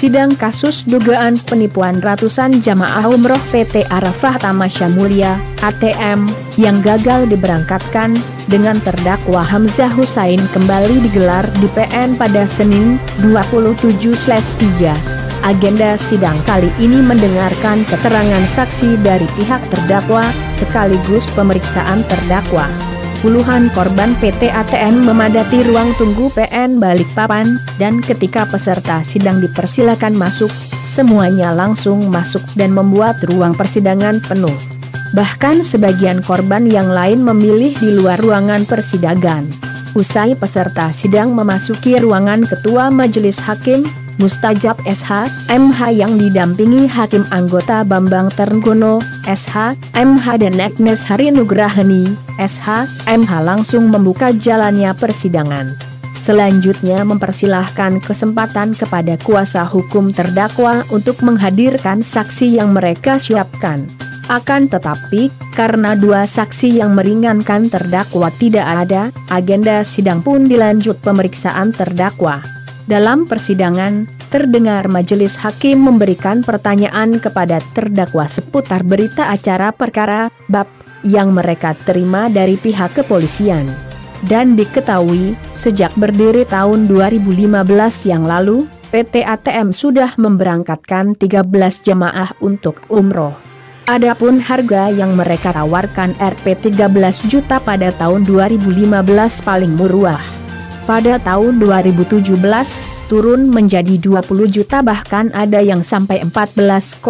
Sidang kasus dugaan penipuan ratusan jamaah umroh PT Arafah Tamasya Mulia, ATM, yang gagal diberangkatkan, dengan terdakwa Hamzah Husain kembali digelar di PN pada Senin, 27/3. Agenda sidang kali ini mendengarkan keterangan saksi dari pihak terdakwa, sekaligus pemeriksaan terdakwa. Puluhan korban PT ATM memadati ruang tunggu PN Balikpapan, dan ketika peserta sidang dipersilakan masuk, semuanya langsung masuk dan membuat ruang persidangan penuh. Bahkan sebagian korban yang lain memilih di luar ruangan persidangan. Usai peserta sidang memasuki ruangan Ketua Majelis Hakim, Mustajab SH, MH yang didampingi Hakim Anggota Bambang Ternggono, SH, MH dan Agnes Hari Nugrahani, SH, MH langsung membuka jalannya persidangan. Selanjutnya mempersilahkan kesempatan kepada kuasa hukum terdakwa untuk menghadirkan saksi yang mereka siapkan. Akan tetapi, karena dua saksi yang meringankan terdakwa tidak ada, agenda sidang pun dilanjut pemeriksaan terdakwa. Dalam persidangan, terdengar majelis hakim memberikan pertanyaan kepada terdakwa seputar berita acara perkara, bab, yang mereka terima dari pihak kepolisian. Dan diketahui, sejak berdiri tahun 2015 yang lalu, PT ATM sudah memberangkatkan 13 jemaah untuk umroh. Adapun harga yang mereka tawarkan Rp 13 juta pada tahun 2015 paling murah pada tahun 2017, turun menjadi 20 juta bahkan ada yang sampai 14,5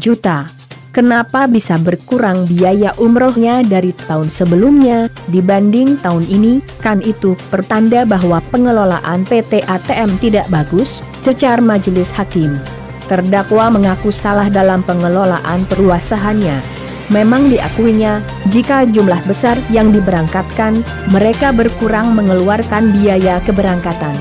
juta. Kenapa bisa berkurang biaya umrohnya dari tahun sebelumnya dibanding tahun ini? Kan itu pertanda bahwa pengelolaan PT ATM tidak bagus, cecar majelis hakim. Terdakwa mengaku salah dalam pengelolaan peruasahannya. Memang diakuinya, jika jumlah besar yang diberangkatkan, mereka berkurang mengeluarkan biaya keberangkatan.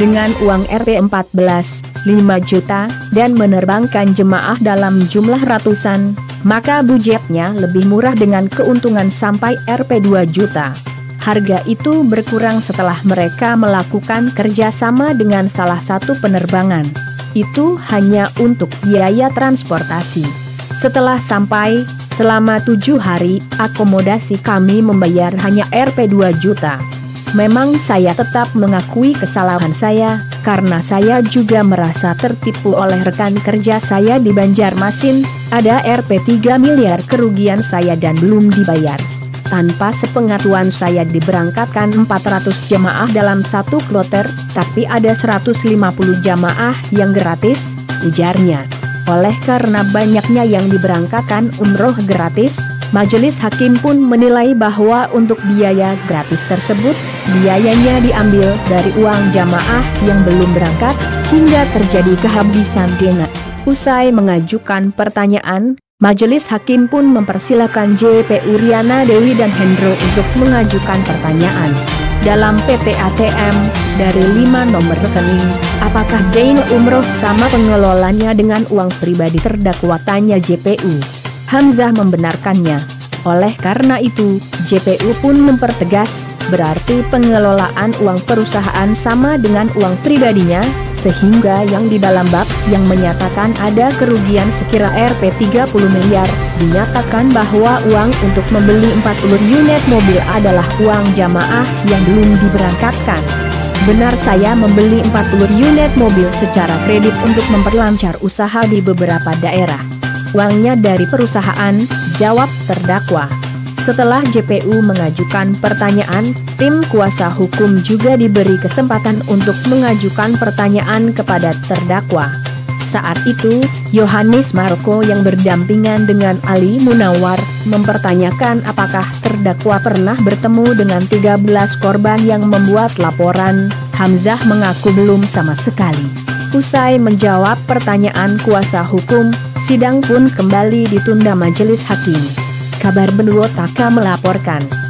Dengan uang Rp 14, 5 juta, dan menerbangkan jemaah dalam jumlah ratusan, maka budgetnya lebih murah dengan keuntungan sampai Rp 2 juta. Harga itu berkurang setelah mereka melakukan kerjasama dengan salah satu penerbangan. Itu hanya untuk biaya transportasi. Setelah sampai, Selama tujuh hari, akomodasi kami membayar hanya Rp 2 juta. Memang saya tetap mengakui kesalahan saya, karena saya juga merasa tertipu oleh rekan kerja saya di Banjarmasin, ada Rp 3 miliar kerugian saya dan belum dibayar. Tanpa sepengetahuan saya diberangkatkan 400 jemaah dalam satu kloter, tapi ada 150 jamaah yang gratis, ujarnya. Oleh karena banyaknya yang diberangkatkan umroh gratis, Majelis Hakim pun menilai bahwa untuk biaya gratis tersebut, biayanya diambil dari uang jamaah yang belum berangkat, hingga terjadi kehabisan dana. Usai mengajukan pertanyaan, Majelis Hakim pun mempersilahkan JP Uriana Dewi dan Hendro untuk mengajukan pertanyaan. Dalam PT ATM, dari lima nomor rekening, apakah Dain Umroh sama pengelolanya dengan uang pribadi terdakwa tanya JPU. Hamzah membenarkannya. Oleh karena itu, JPU pun mempertegas, berarti pengelolaan uang perusahaan sama dengan uang pribadinya, sehingga yang di dalam bab yang menyatakan ada kerugian sekira Rp 30 miliar, dinyatakan bahwa uang untuk membeli 40 unit mobil adalah uang jamaah yang belum diberangkatkan. Benar saya membeli 40 unit mobil secara kredit untuk memperlancar usaha di beberapa daerah. Uangnya dari perusahaan, jawab terdakwa. Setelah JPU mengajukan pertanyaan, tim kuasa hukum juga diberi kesempatan untuk mengajukan pertanyaan kepada terdakwa. Saat itu, Yohanes Marco yang berdampingan dengan Ali Munawar, mempertanyakan apakah terdakwa pernah bertemu dengan 13 korban yang membuat laporan, Hamzah mengaku belum sama sekali. Usai menjawab pertanyaan kuasa hukum, sidang pun kembali ditunda majelis hakim. Kabar Benuo Taka melaporkan.